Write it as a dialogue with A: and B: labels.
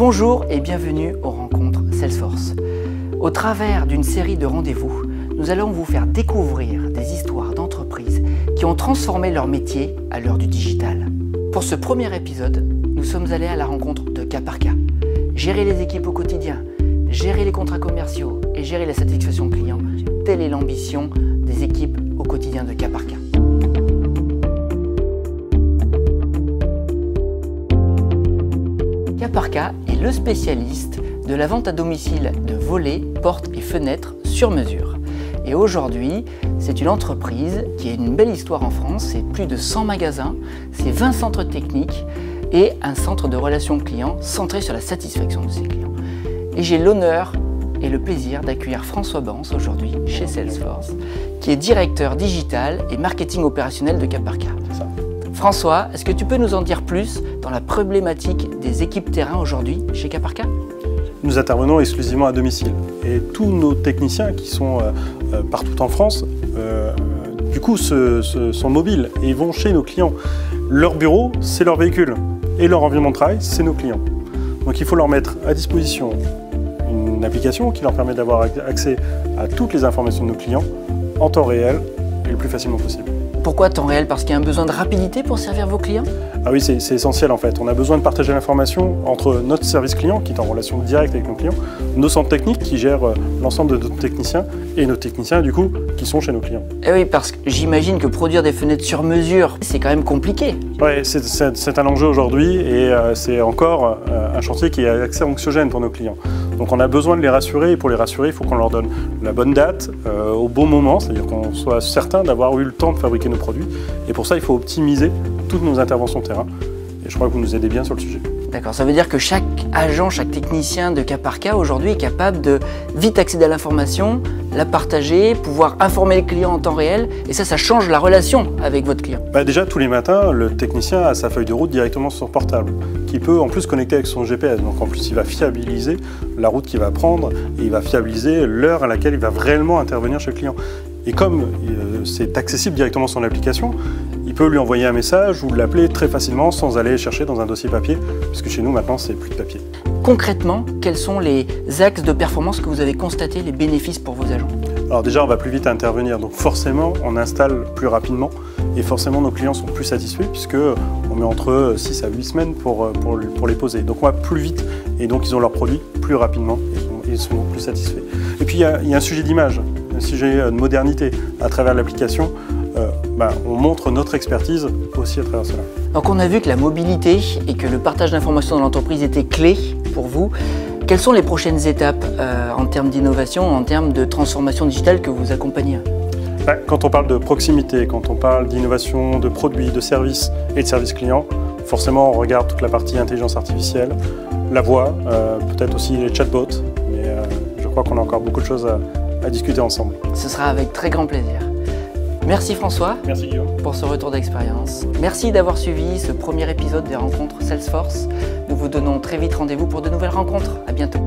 A: Bonjour et bienvenue aux rencontres Salesforce. Au travers d'une série de rendez-vous, nous allons vous faire découvrir des histoires d'entreprises qui ont transformé leur métier à l'heure du digital. Pour ce premier épisode, nous sommes allés à la rencontre de cas par cas. Gérer les équipes au quotidien, gérer les contrats commerciaux et gérer la satisfaction client, telle est l'ambition des équipes au quotidien de cas par le spécialiste de la vente à domicile de volets, portes et fenêtres sur mesure. Et aujourd'hui, c'est une entreprise qui a une belle histoire en France, c'est plus de 100 magasins, c'est 20 centres techniques et un centre de relations clients centré sur la satisfaction de ses clients. Et j'ai l'honneur et le plaisir d'accueillir François Bance aujourd'hui chez Salesforce, qui est directeur digital et marketing opérationnel de cas par cas. François, est-ce que tu peux nous en dire plus dans la problématique des équipes terrain aujourd'hui chez cas par cas
B: Nous intervenons exclusivement à domicile et tous nos techniciens qui sont euh, euh, partout en France, euh, du coup, sont mobiles et vont chez nos clients. Leur bureau, c'est leur véhicule et leur environnement de travail, c'est nos clients. Donc il faut leur mettre à disposition une application qui leur permet d'avoir accès à toutes les informations de nos clients en temps réel et le plus facilement possible.
A: Pourquoi temps réel? Parce qu'il y a un besoin de rapidité pour servir vos clients?
B: Ah oui, c'est essentiel en fait. On a besoin de partager l'information entre notre service client qui est en relation directe avec nos clients, nos centres techniques qui gèrent euh, l'ensemble de nos techniciens et nos techniciens du coup qui sont chez nos clients.
A: Eh oui, parce que j'imagine que produire des fenêtres sur mesure, c'est quand même compliqué.
B: Oui, c'est un enjeu aujourd'hui et euh, c'est encore euh, un chantier qui est assez anxiogène pour nos clients. Donc on a besoin de les rassurer et pour les rassurer, il faut qu'on leur donne la bonne date, euh, au bon moment, c'est-à-dire qu'on soit certain d'avoir eu le temps de fabriquer nos produits. Et pour ça, il faut optimiser toutes nos interventions terrain. Et je crois que vous nous aidez bien sur le sujet.
A: D'accord, ça veut dire que chaque agent, chaque technicien de cas par cas aujourd'hui est capable de vite accéder à l'information, la partager, pouvoir informer le client en temps réel, et ça, ça change la relation avec votre client.
B: Bah déjà, tous les matins, le technicien a sa feuille de route directement sur son portable, qui peut en plus connecter avec son GPS. Donc en plus, il va fiabiliser la route qu'il va prendre, et il va fiabiliser l'heure à laquelle il va réellement intervenir chez le client. Et comme euh, c'est accessible directement sur l'application, il peut lui envoyer un message ou l'appeler très facilement sans aller chercher dans un dossier papier, puisque chez nous maintenant c'est plus de papier.
A: Concrètement, quels sont les axes de performance que vous avez constatés, les bénéfices pour vos agents?
B: Alors déjà, on va plus vite intervenir, donc forcément, on installe plus rapidement et forcément, nos clients sont plus satisfaits puisque on met entre 6 à 8 semaines pour, pour, pour les poser. Donc on va plus vite et donc ils ont leurs produits plus rapidement et ils sont plus satisfaits. Et puis il y a, il y a un sujet d'image, sujet de modernité à travers l'application. Euh, bah, on montre notre expertise aussi à travers cela.
A: Donc on a vu que la mobilité et que le partage d'informations dans l'entreprise était clé pour vous. Quelles sont les prochaines étapes euh, en termes d'innovation, en termes de transformation digitale que vous accompagnez?
B: Bah, Quand on parle de proximité, quand on parle d'innovation, de produits, de services et de services clients, forcément on regarde toute la partie intelligence artificielle, la voix, euh, peut-être aussi les chatbots, mais euh, je crois qu'on a encore beaucoup de choses à, à discuter ensemble.
A: Ce sera avec très grand plaisir. Merci François
B: Merci Guillaume.
A: pour ce retour d'expérience. Merci d'avoir suivi ce premier épisode des rencontres Salesforce. Nous vous donnons très vite rendez-vous pour de nouvelles rencontres. À bientôt.